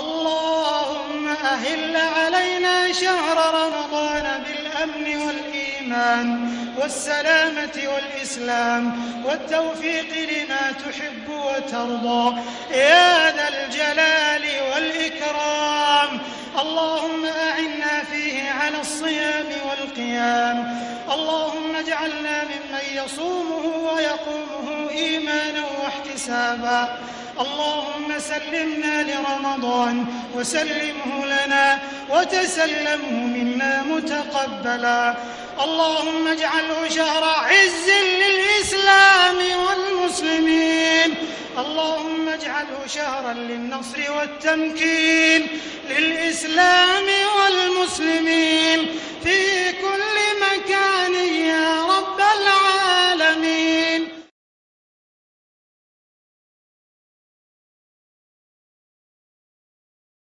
اللهم أهل علينا شهر رمضان بالأمن والإيمان والسلامة والإسلام والتوفيق لما تحب وترضى. يا ذا الجلال والإكرام. اللهم أعنا فيه على الصيام والقيام. اللهم اجعلنا ممن يصومه ويقومه إيمانا واحتسابا. اللهم سلمنا لرمضان وسلمه لنا وتسلمه منا متقبلا. اللهم اجعله شهر عز للإسلام والمسلمين. اللهم اجعله شهرا للنصر والتمكين للإسلام